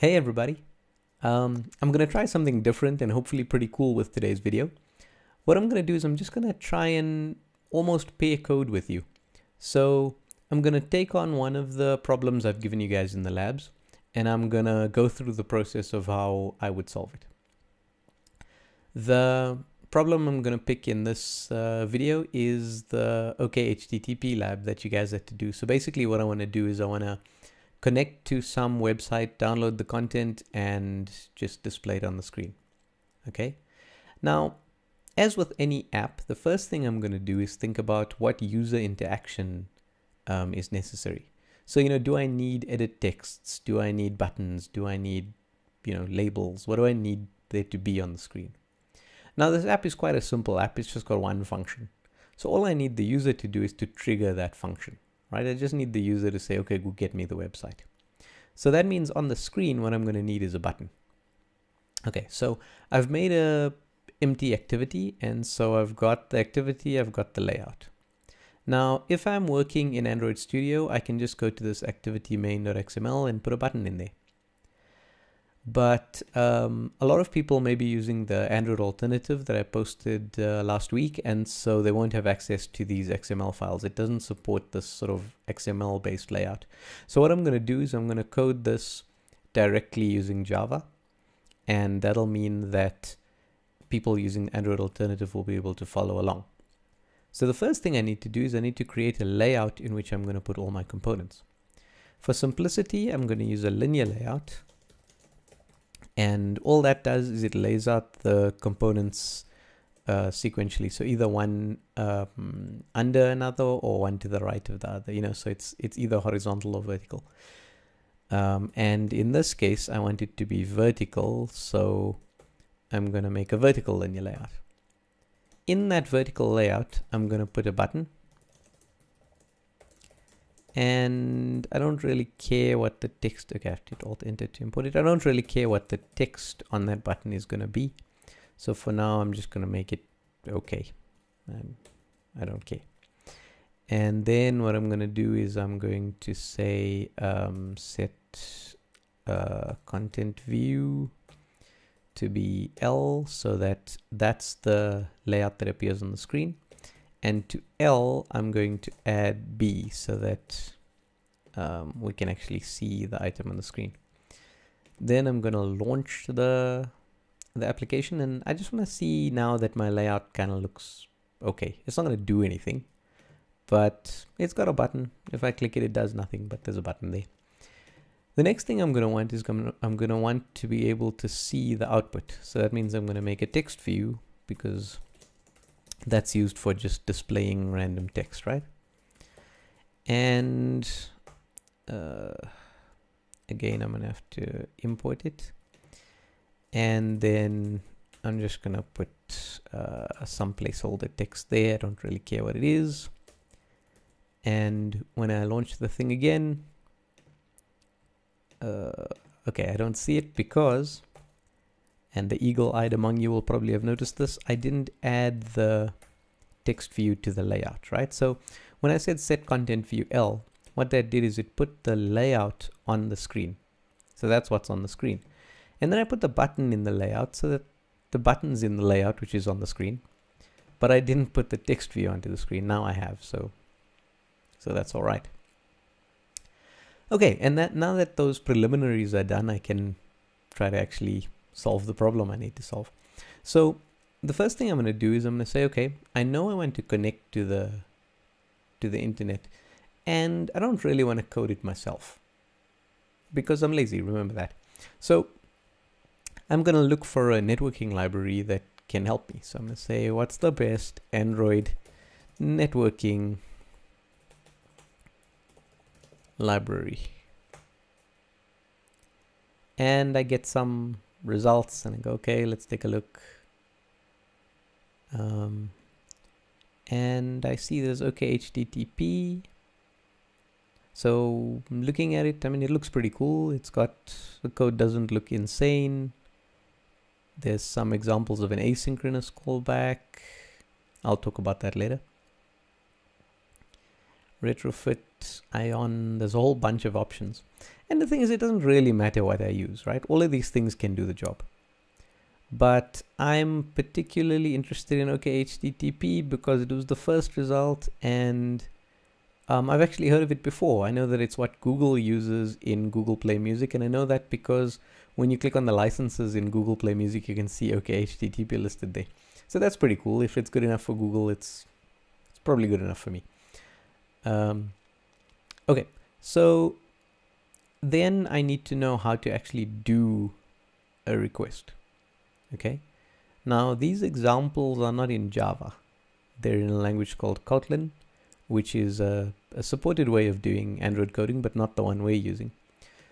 Hey everybody. Um, I'm going to try something different and hopefully pretty cool with today's video. What I'm going to do is I'm just going to try and almost pair code with you. So I'm going to take on one of the problems I've given you guys in the labs and I'm going to go through the process of how I would solve it. The problem I'm going to pick in this uh, video is the OKHTTP lab that you guys had to do. So basically what I want to do is I want to connect to some website, download the content, and just display it on the screen. Okay. Now, as with any app, the first thing I'm going to do is think about what user interaction um, is necessary. So, you know, do I need edit texts? Do I need buttons? Do I need, you know, labels? What do I need there to be on the screen? Now, this app is quite a simple app. It's just got one function. So all I need the user to do is to trigger that function right? I just need the user to say, okay, go get me the website. So that means on the screen, what I'm going to need is a button. Okay, so I've made a empty activity, and so I've got the activity, I've got the layout. Now, if I'm working in Android Studio, I can just go to this activity main.xml and put a button in there but um, a lot of people may be using the Android alternative that I posted uh, last week, and so they won't have access to these XML files. It doesn't support this sort of XML based layout. So what I'm going to do is I'm going to code this directly using Java, and that'll mean that people using Android alternative will be able to follow along. So the first thing I need to do is I need to create a layout in which I'm going to put all my components. For simplicity, I'm going to use a linear layout and all that does is it lays out the components uh, sequentially. So either one um, under another or one to the right of the other you know so it's it's either horizontal or vertical. Um, and in this case I want it to be vertical so I'm going to make a vertical linear layout. In that vertical layout I'm going to put a button and I don't really care what the text, okay, I have to alt enter to import it. I don't really care what the text on that button is going to be. So for now, I'm just going to make it okay. Um, I don't care. And then what I'm going to do is I'm going to say um, set uh, content view to be L so that that's the layout that appears on the screen and to L I'm going to add B so that um, we can actually see the item on the screen. Then I'm gonna launch the the application and I just want to see now that my layout kind of looks okay. It's not gonna do anything but it's got a button. If I click it it does nothing but there's a button there. The next thing I'm going to want is going I'm going to want to be able to see the output. So that means I'm going to make a text view because that's used for just displaying random text, right? And uh, again, I'm gonna have to import it. And then I'm just gonna put uh, some placeholder text there. I don't really care what it is. And when I launch the thing again, uh, okay, I don't see it because and the eagle-eyed among you will probably have noticed this, I didn't add the text view to the layout, right? So when I said set content view L, what that did is it put the layout on the screen. So that's what's on the screen. And then I put the button in the layout so that the button's in the layout, which is on the screen. But I didn't put the text view onto the screen. Now I have, so so that's all right. Okay, and that now that those preliminaries are done, I can try to actually solve the problem I need to solve. So the first thing I'm going to do is I'm going to say, okay, I know I want to connect to the to the internet and I don't really want to code it myself because I'm lazy, remember that. So I'm going to look for a networking library that can help me. So I'm going to say, what's the best Android networking library? And I get some results and I go, okay, let's take a look. Um, and I see there's OK HTTP. So looking at it, I mean, it looks pretty cool. It's got, the code doesn't look insane. There's some examples of an asynchronous callback. I'll talk about that later. Retrofit Ion, there's a whole bunch of options. And the thing is, it doesn't really matter what I use, right? All of these things can do the job. But I'm particularly interested in OKHTTP because it was the first result and um, I've actually heard of it before. I know that it's what Google uses in Google Play Music, and I know that because when you click on the licenses in Google Play Music, you can see OKHTTP listed there. So that's pretty cool. If it's good enough for Google, it's it's probably good enough for me. Um, okay, so then I need to know how to actually do a request. Okay, now these examples are not in Java. They're in a language called Kotlin, which is a, a supported way of doing Android coding, but not the one we're using.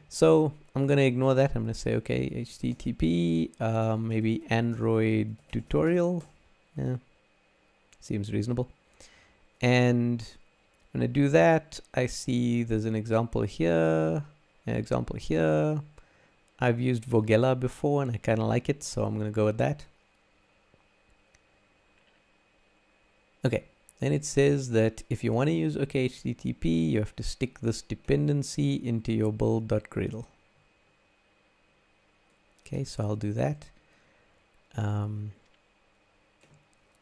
So I'm going to ignore that. I'm going to say, okay, HTTP, uh, maybe Android tutorial. Yeah, seems reasonable. And when I do that, I see there's an example here, example here. I've used Vogella before and I kind of like it, so I'm going to go with that. Okay, then it says that if you want to use OKHTTP, you have to stick this dependency into your build.gradle. Okay, so I'll do that. Um,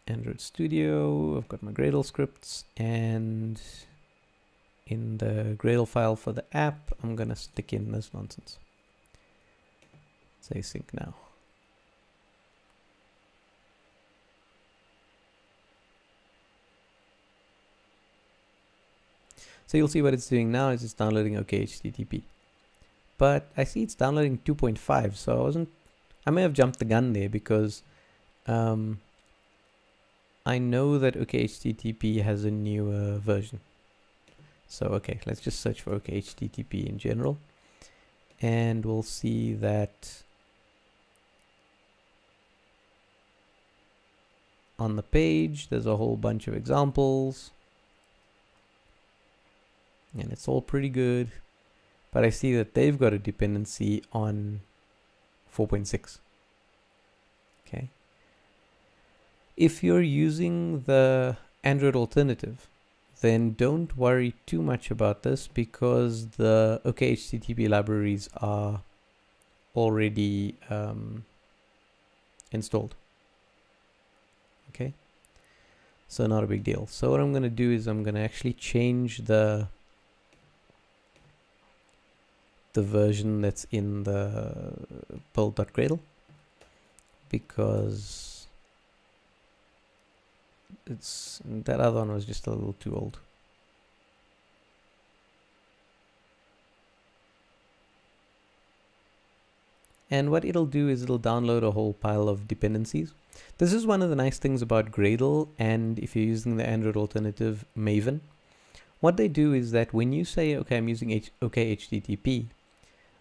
Android Studio, I've got my Gradle scripts, and in the Gradle file for the app, I'm going to stick in this nonsense. Say sync now. So you'll see what it's doing now is it's downloading OK HTTP. But I see it's downloading 2.5, so I wasn't, I may have jumped the gun there because um, I know that OK HTTP has a newer version. So okay, let's just search for OK HTTP in general. And we'll see that on the page, there's a whole bunch of examples. And it's all pretty good. But I see that they've got a dependency on 4.6 okay. If you're using the Android alternative then don't worry too much about this because the OKHTTP libraries are already um, installed. Okay? So not a big deal. So what I'm gonna do is I'm gonna actually change the the version that's in the build.gradle because it's that other one was just a little too old. And what it'll do is it'll download a whole pile of dependencies. This is one of the nice things about Gradle and if you're using the Android alternative Maven. What they do is that when you say, okay, I'm using H OK HTTP,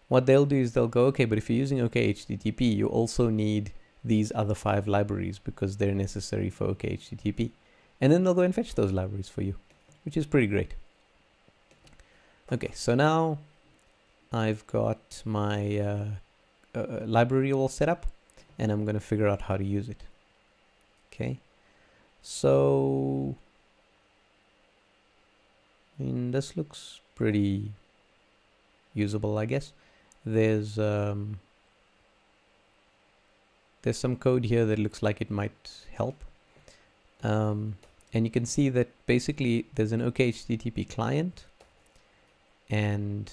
what they'll do is they'll go, okay, but if you're using OK HTTP, you also need these other five libraries because they're necessary for OKHTTP. And then they'll go and fetch those libraries for you, which is pretty great. Okay, so now I've got my uh, uh, library all set up and I'm going to figure out how to use it. Okay, so I mean, this looks pretty usable, I guess there's um, there's some code here that looks like it might help. Um, and you can see that basically there's an OKHTTP client and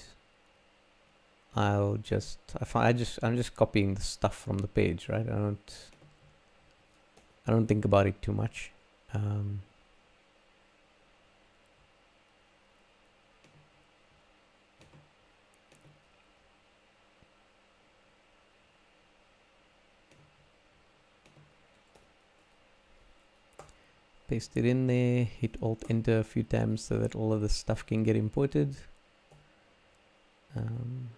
I'll just I I just I'm just copying the stuff from the page right? I don't I don't think about it too much. Um, paste it in there, hit Alt Enter a few times so that all of the stuff can get imported. Um,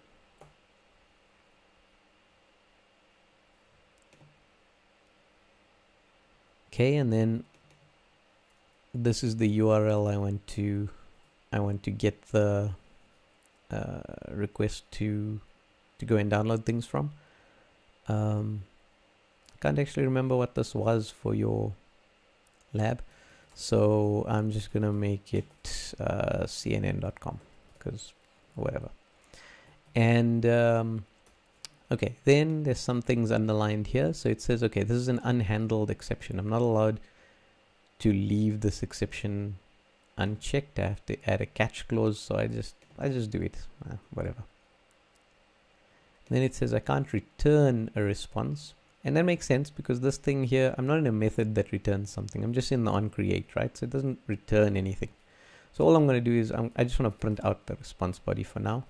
okay, and then this is the URL I want to I want to get the uh, request to to go and download things from. Um, can't actually remember what this was for your lab. So I'm just gonna make it uh, cnn.com because whatever. And um, okay, then there's some things underlined here. So it says, okay, this is an unhandled exception. I'm not allowed to leave this exception unchecked. I have to add a catch clause. So I just, I just do it, uh, whatever. Then it says I can't return a response. And that makes sense because this thing here, I'm not in a method that returns something. I'm just in the onCreate, right? So it doesn't return anything. So all I'm going to do is I'm, I just want to print out the response body for now.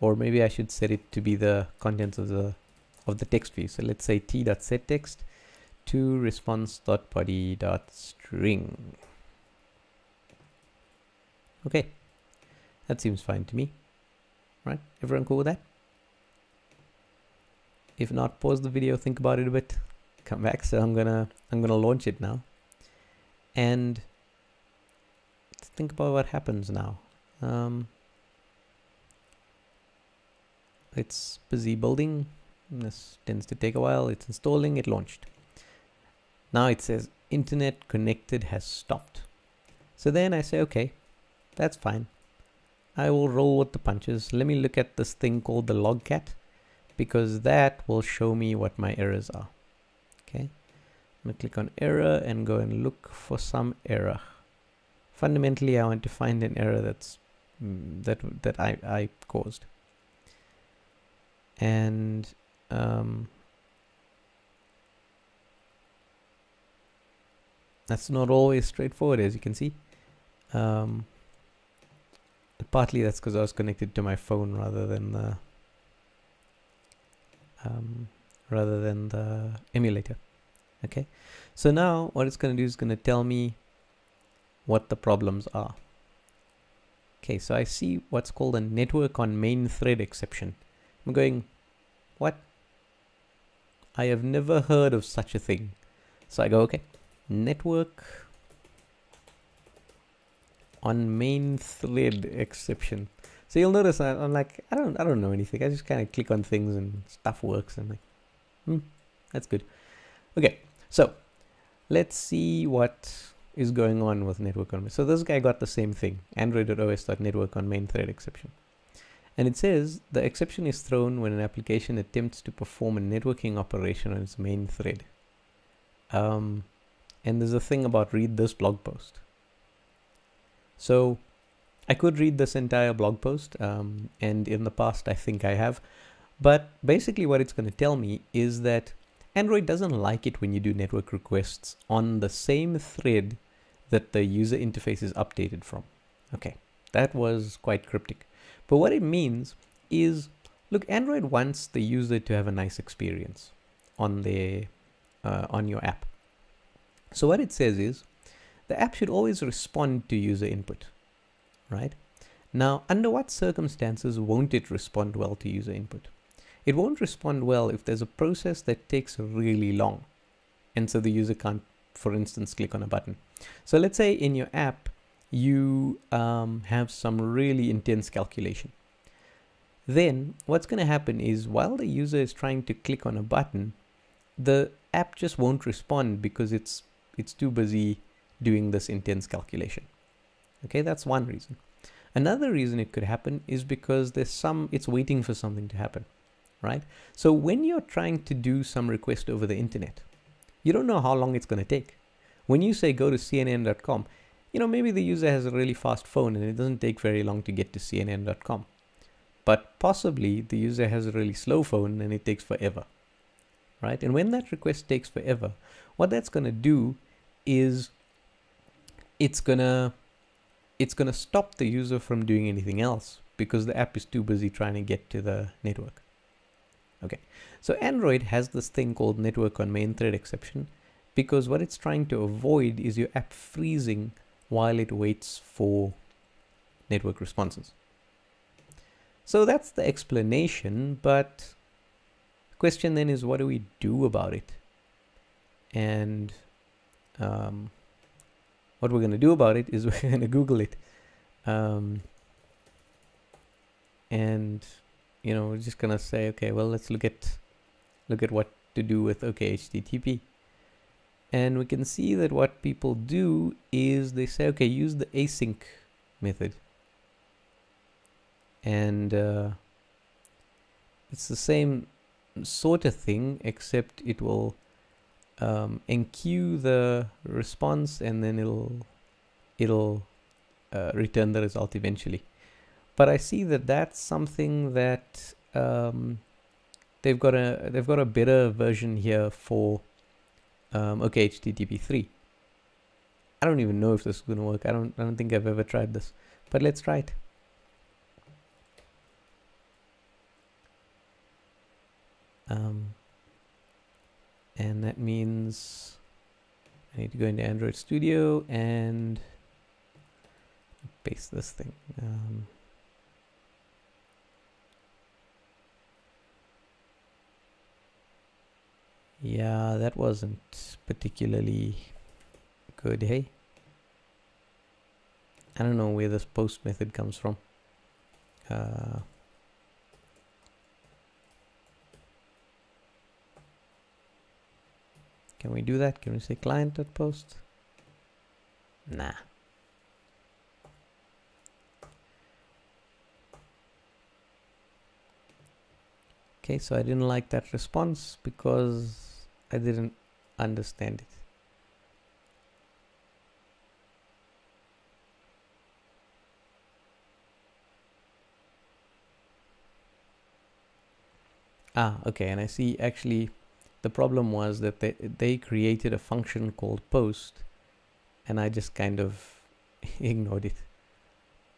Or maybe I should set it to be the contents of the of the text view. So let's say t.setText to response.body.string. Okay, that seems fine to me. Right? Everyone cool with that? If not, pause the video, think about it a bit, come back. So I'm gonna I'm gonna launch it now, and think about what happens now. Um, it's busy building. This tends to take a while. It's installing. It launched. Now it says internet connected has stopped. So then I say, okay, that's fine. I will roll with the punches. Let me look at this thing called the logcat because that will show me what my errors are. Okay, I'm gonna click on error and go and look for some error. Fundamentally, I want to find an error that's mm, that that I, I caused. And um, that's not always straightforward, as you can see. Um, partly that's because I was connected to my phone rather than the um, rather than the emulator. Okay, so now what it's going to do is going to tell me what the problems are. Okay, so I see what's called a network on main thread exception. I'm going, what? I have never heard of such a thing. So I go, okay, network on main thread exception. So you'll notice I, am like, I don't, I don't know anything. I just kind of click on things and stuff works. And I'm like, hmm, that's good. Okay, so let's see what is going on with network on. So this guy got the same thing, android.os.network on main thread exception. And it says the exception is thrown when an application attempts to perform a networking operation on its main thread. Um, and there's a thing about read this blog post. So I could read this entire blog post, um, and in the past I think I have. But basically, what it's going to tell me is that Android doesn't like it when you do network requests on the same thread that the user interface is updated from. Okay, that was quite cryptic. But what it means is, look, Android wants the user to have a nice experience on their uh, on your app. So what it says is, the app should always respond to user input right? Now, under what circumstances won't it respond well to user input? It won't respond well if there's a process that takes really long. And so the user can't, for instance, click on a button. So let's say in your app, you um, have some really intense calculation. Then what's going to happen is while the user is trying to click on a button, the app just won't respond because it's it's too busy doing this intense calculation. Okay, that's one reason. Another reason it could happen is because there's some, it's waiting for something to happen, right? So when you're trying to do some request over the internet, you don't know how long it's going to take. When you say go to cnn.com, you know, maybe the user has a really fast phone and it doesn't take very long to get to cnn.com. But possibly the user has a really slow phone and it takes forever, right? And when that request takes forever, what that's going to do is it's going to it's going to stop the user from doing anything else because the app is too busy trying to get to the network. Okay, so Android has this thing called network on main thread exception because what it's trying to avoid is your app freezing while it waits for network responses. So that's the explanation, but the question then is what do we do about it? And um, what we're going to do about it is we're going to Google it. Um, and, you know, we're just going to say, okay, well, let's look at, look at what to do with OK HTTP. And we can see that what people do is they say, okay, use the async method. And uh, it's the same sort of thing, except it will um, enqueue the response and then it'll it'll uh, return the result eventually. But I see that that's something that um, they've got a they've got a better version here for um, OK HTTP 3. I don't even know if this is going to work. I don't I don't think I've ever tried this, but let's try it. Um, and that means I need to go into Android Studio and paste this thing. Um, yeah, that wasn't particularly good, hey? I don't know where this post method comes from. Uh, Can we do that? Can we say client.post? Nah. Okay, so I didn't like that response because I didn't understand it. Ah, okay, and I see actually the problem was that they, they created a function called post and I just kind of ignored it.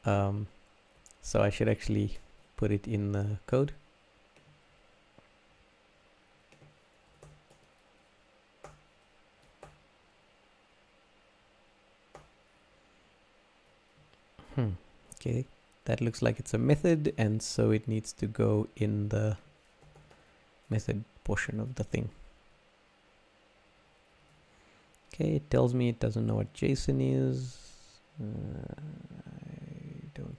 Um, so I should actually put it in the code. Hmm. Okay, that looks like it's a method and so it needs to go in the method portion of the thing. Okay, it tells me it doesn't know what JSON is. Uh, I don't.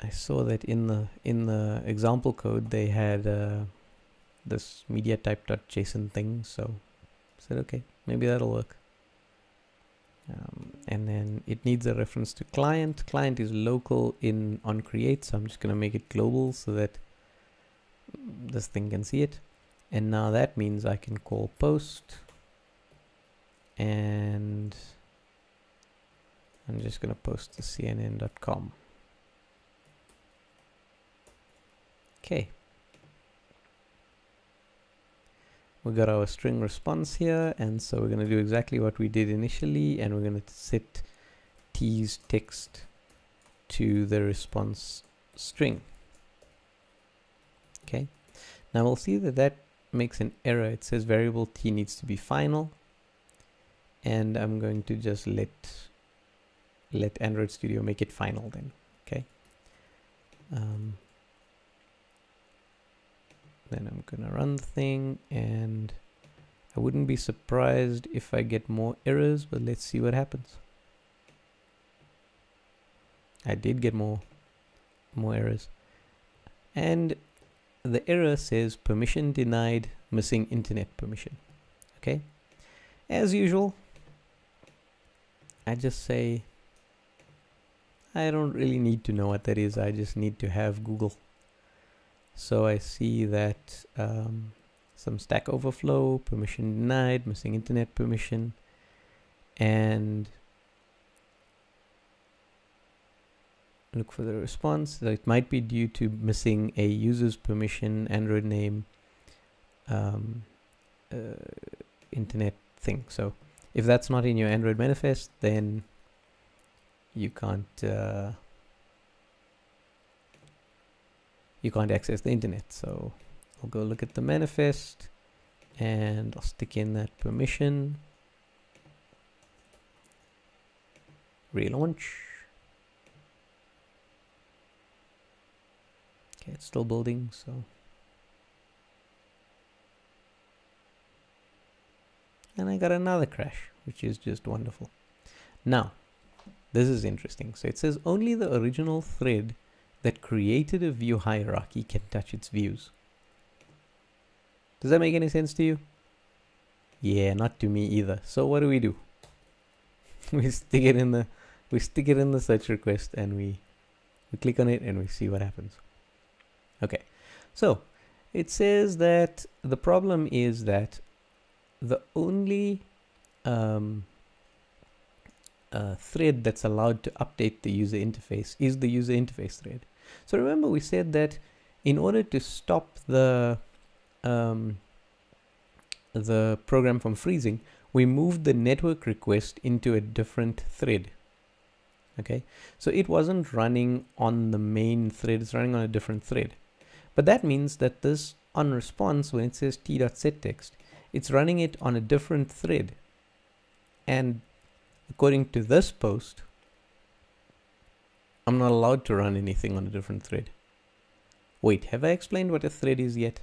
I saw that in the in the example code they had uh, this media type.json thing so I said okay maybe that'll work. Um, and then it needs a reference to client. Client is local in on create so I'm just gonna make it global so that this thing can see it. And now that means I can call post and I'm just gonna post to cnn.com okay we got our string response here and so we're going to do exactly what we did initially and we're going to set t's text to the response string. Okay? Now we'll see that that makes an error. It says variable t needs to be final and I'm going to just let let Android Studio make it final then. Okay? Um, then I'm gonna run the thing and I wouldn't be surprised if I get more errors but let's see what happens. I did get more more errors. And the error says permission denied missing internet permission. Okay? As usual I just say I don't really need to know what that is. I just need to have Google so I see that um, some stack overflow, permission denied, missing internet permission, and look for the response. So it might be due to missing a user's permission, Android name, um, uh, internet thing. So if that's not in your Android manifest, then you can't uh, you can't access the internet. So I'll go look at the manifest and I'll stick in that permission. Relaunch. Okay, it's still building, so. and I got another crash, which is just wonderful. Now, this is interesting. So it says only the original thread that created a view hierarchy can touch its views. Does that make any sense to you? Yeah, not to me either. So what do we do? we stick it in the we stick it in the search request and we we click on it and we see what happens. Okay, so it says that the problem is that the only um, thread that's allowed to update the user interface is the user interface thread. So remember we said that in order to stop the um, the program from freezing, we moved the network request into a different thread. Okay, so it wasn't running on the main thread, it's running on a different thread. But that means that this on response, when it says t.setText, it's running it on a different thread. And according to this post, I'm not allowed to run anything on a different thread. Wait, have I explained what a thread is yet?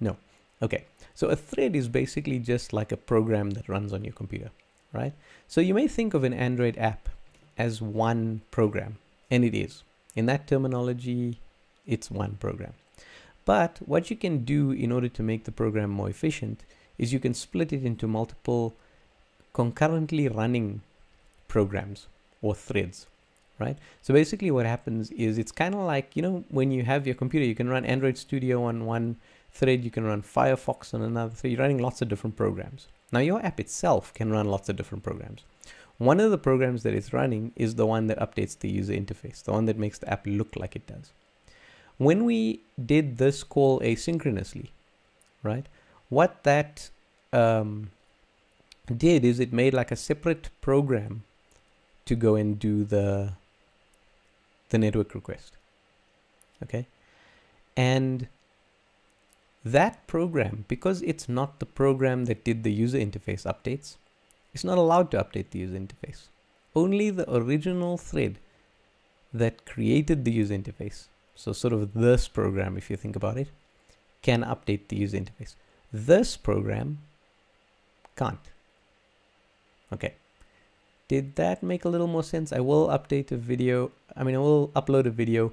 No. Okay, so a thread is basically just like a program that runs on your computer, right? So you may think of an Android app as one program, and it is. In that terminology, it's one program. But what you can do in order to make the program more efficient is you can split it into multiple concurrently running programs or threads, right? So basically what happens is it's kind of like, you know, when you have your computer, you can run Android Studio on one thread, you can run Firefox on another thread, you're running lots of different programs. Now your app itself can run lots of different programs. One of the programs that it's running is the one that updates the user interface, the one that makes the app look like it does. When we did this call asynchronously, right, what that um, did is it made like a separate program to go and do the the network request. Okay. And that program, because it's not the program that did the user interface updates, it's not allowed to update the user interface. Only the original thread that created the user interface so sort of this program, if you think about it, can update the user interface. This program can't. Okay. Did that make a little more sense? I will update a video. I mean, I will upload a video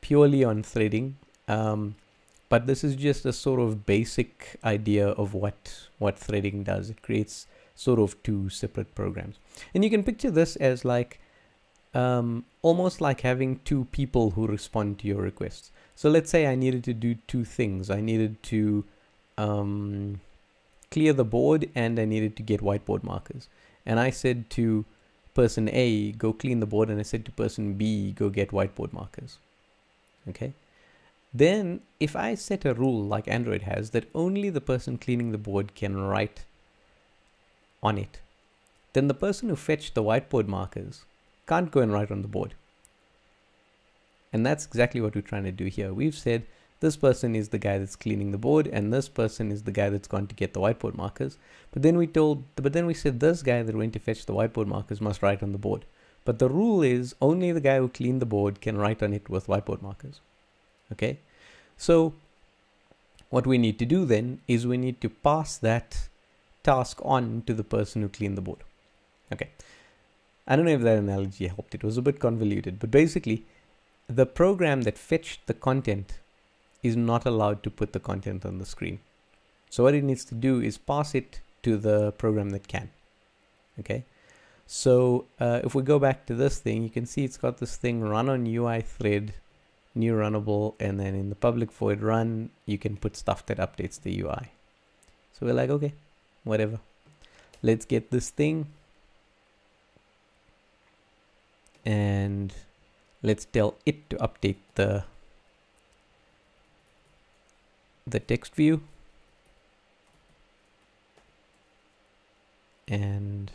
purely on threading. Um, but this is just a sort of basic idea of what, what threading does. It creates sort of two separate programs. And you can picture this as like um, almost like having two people who respond to your requests. So let's say I needed to do two things. I needed to um, clear the board and I needed to get whiteboard markers. And I said to person A, go clean the board. And I said to person B, go get whiteboard markers. Okay. Then if I set a rule like Android has that only the person cleaning the board can write on it, then the person who fetched the whiteboard markers can't go and write on the board. And that's exactly what we're trying to do here. We've said this person is the guy that's cleaning the board and this person is the guy that's going to get the whiteboard markers. But then we told, but then we said this guy that went to fetch the whiteboard markers must write on the board. But the rule is only the guy who cleaned the board can write on it with whiteboard markers. Okay. So what we need to do then is we need to pass that task on to the person who cleaned the board. Okay. I don't know if that analogy helped. It was a bit convoluted, but basically, the program that fetched the content is not allowed to put the content on the screen. So what it needs to do is pass it to the program that can. Okay. So uh, if we go back to this thing, you can see it's got this thing run on UI thread, new runnable, and then in the public void run, you can put stuff that updates the UI. So we're like, okay, whatever. Let's get this thing and let's tell it to update the the text view and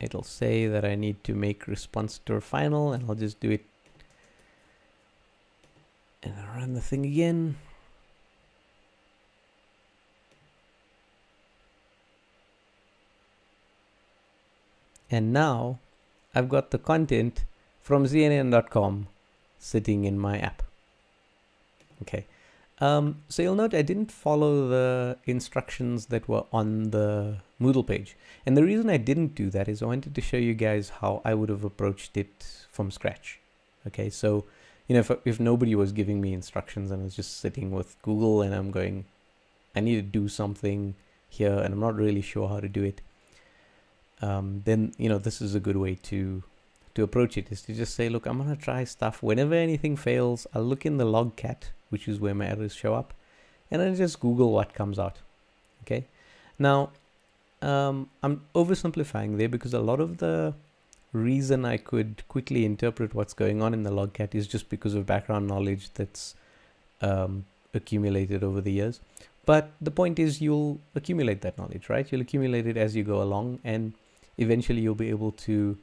it'll say that I need to make response to final and I'll just do it and I'll run the thing again and now I've got the content from CNN.com sitting in my app. Okay. Um, so you'll note I didn't follow the instructions that were on the Moodle page. And the reason I didn't do that is I wanted to show you guys how I would have approached it from scratch. Okay, so, you know, if, if nobody was giving me instructions and I was just sitting with Google and I'm going, I need to do something here and I'm not really sure how to do it, um, then, you know, this is a good way to to approach it is to just say, look, I'm going to try stuff. Whenever anything fails, I'll look in the logcat which is where my errors show up, and then just Google what comes out. Okay, now um, I'm oversimplifying there because a lot of the reason I could quickly interpret what's going on in the logcat is just because of background knowledge that's um, accumulated over the years. But the point is, you'll accumulate that knowledge, right? You'll accumulate it as you go along, and eventually you'll be able to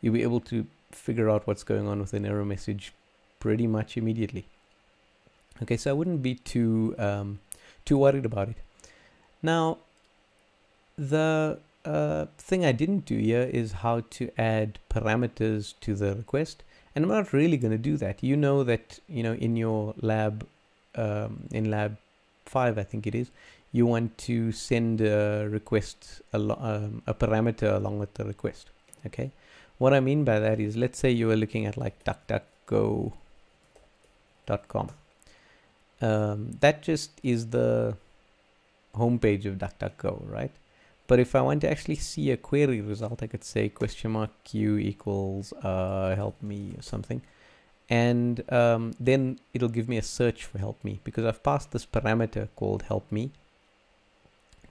you'll be able to figure out what's going on with an error message pretty much immediately. Okay, so I wouldn't be too um, too worried about it. Now, the uh, thing I didn't do here is how to add parameters to the request, and I'm not really going to do that. You know that you know in your lab, um, in lab five, I think it is, you want to send a request a, um, a parameter along with the request. Okay, what I mean by that is, let's say you are looking at like DuckDuckGo.com um, that just is the homepage of DuckDuckGo, right? But if I want to actually see a query result, I could say question mark q equals uh, help me or something. And um, then it'll give me a search for help me because I've passed this parameter called help me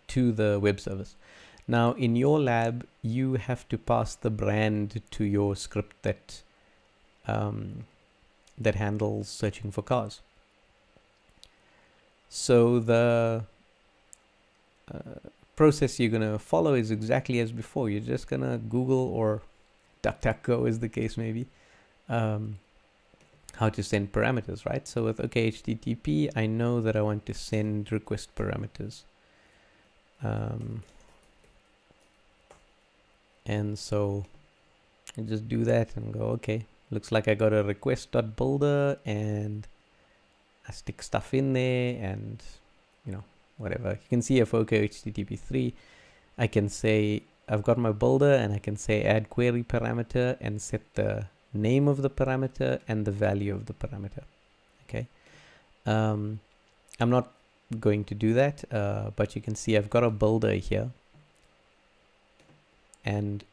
to the web service. Now in your lab, you have to pass the brand to your script that um, that handles searching for cars. So the uh, process you're going to follow is exactly as before. You're just going to Google or DuckDuckGo is the case maybe, um, how to send parameters, right? So with OKHTTP, I know that I want to send request parameters. Um, and so I just do that and go, okay, looks like I got a request.builder and I stick stuff in there and you know whatever. You can see a Foco HTTP3 I can say I've got my builder and I can say add query parameter and set the name of the parameter and the value of the parameter. Okay? Um, I'm not going to do that uh, but you can see I've got a builder here. And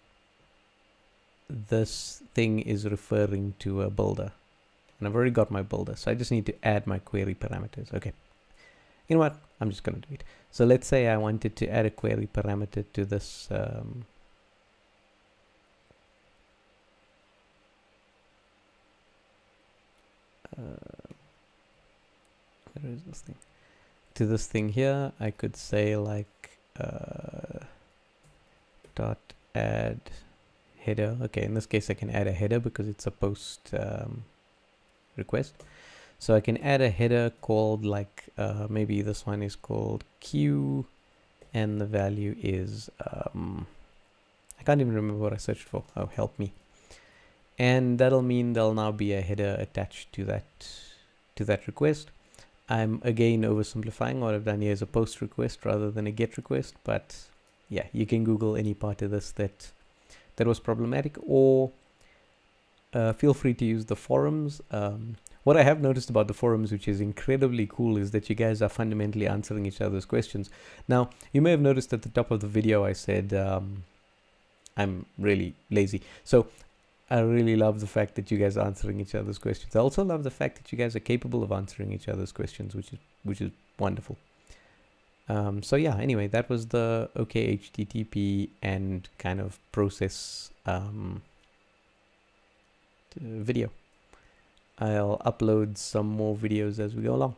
this thing is referring to a builder and I've already got my builder so I just need to add my query parameters. Okay. You know what? I'm just going to do it. So let's say I wanted to add a query parameter to this um, uh, where is this thing? To this thing here I could say like uh, dot add header. Okay in this case I can add a header because it's a post um, request. So I can add a header called like, uh, maybe this one is called Q and the value is, um, I can't even remember what I searched for. Oh, help me. And that'll mean there'll now be a header attached to that, to that request. I'm again oversimplifying. What I've done here is a post request rather than a get request, but yeah, you can Google any part of this that that was problematic or uh, feel free to use the forums. Um, what I have noticed about the forums, which is incredibly cool, is that you guys are fundamentally answering each other's questions. Now, you may have noticed at the top of the video I said um, I'm really lazy. So I really love the fact that you guys are answering each other's questions. I also love the fact that you guys are capable of answering each other's questions, which is which is wonderful. Um, so yeah, anyway, that was the OK HTTP and kind of process um, Uh, video. I'll upload some more videos as we go along.